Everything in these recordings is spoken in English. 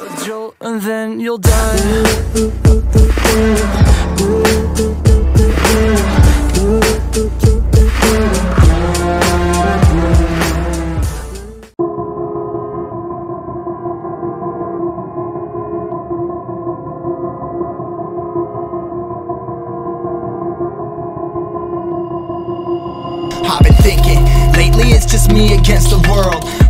A jolt and then you'll die. I've been thinking, lately it's just me against the world.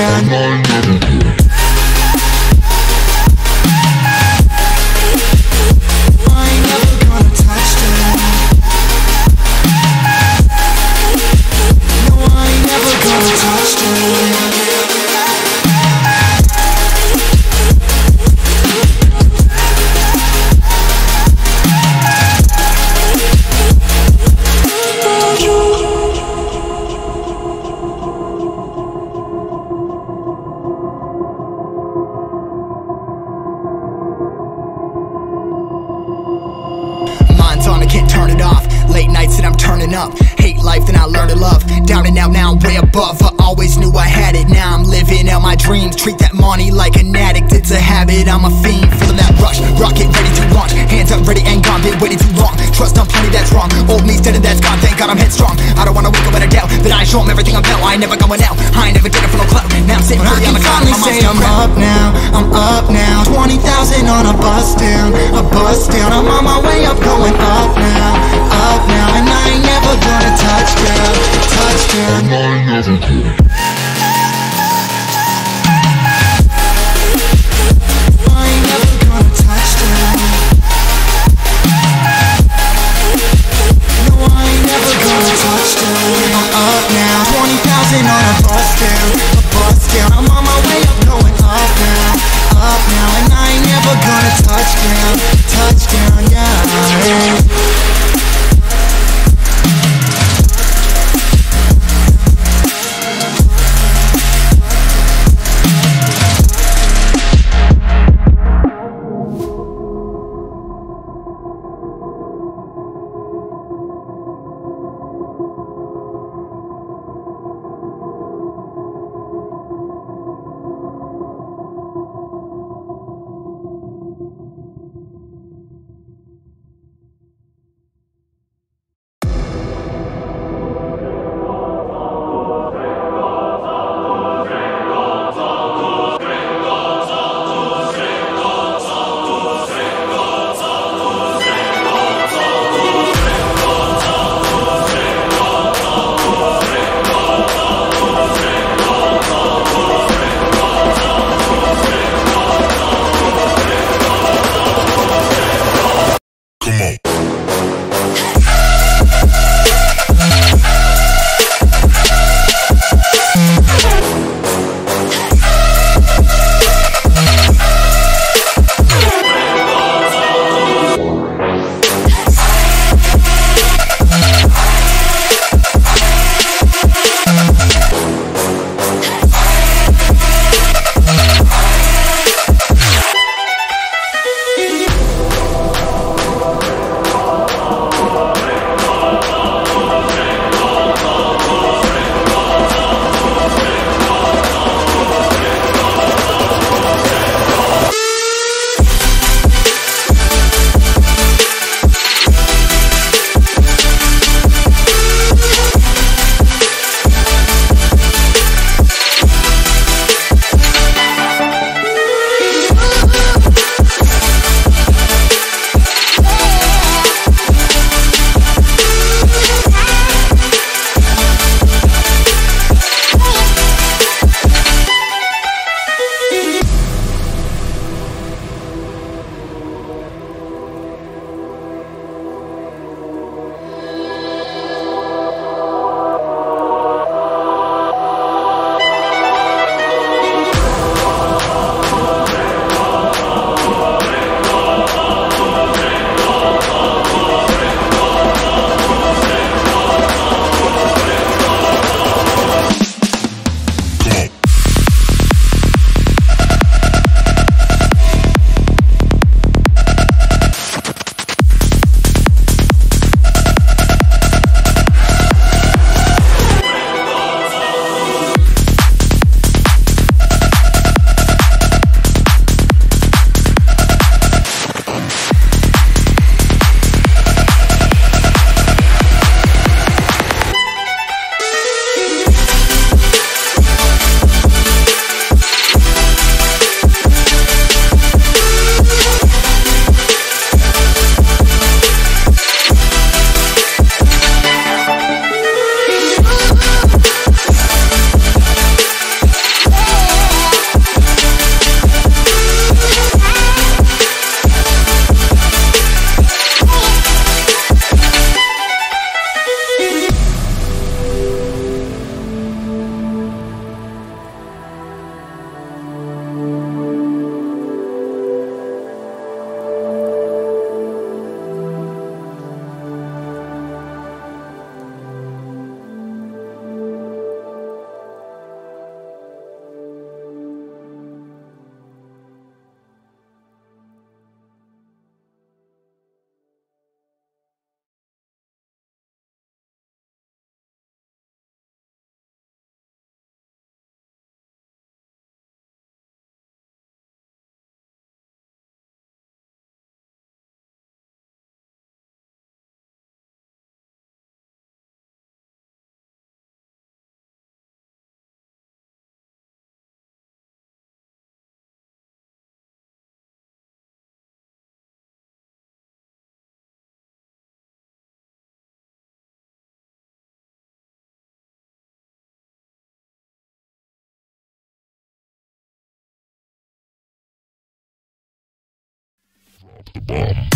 touch down. I learn to love. Down and out, now I'm way above. I always knew I had it. Now I'm living out my dreams. Treat that money like an addict. It's a habit, I'm a fiend. Feeling that rush. Rocket ready to launch. Hands up, ready and gone. Been waiting too long. Trust on plenty, that's wrong. Old me's dead and that's gone. Thank God I'm headstrong. I don't wanna wake up in a doubt that I show 'em everything I'm about. I ain't never going out. I ain't never it for no clout. Now I'm sitting pretty on the cloud. My say I'm up now. I'm up now. 20,000 on a bus down. A bus down. I'm on my way up, going up now. Up now. And off the bomb.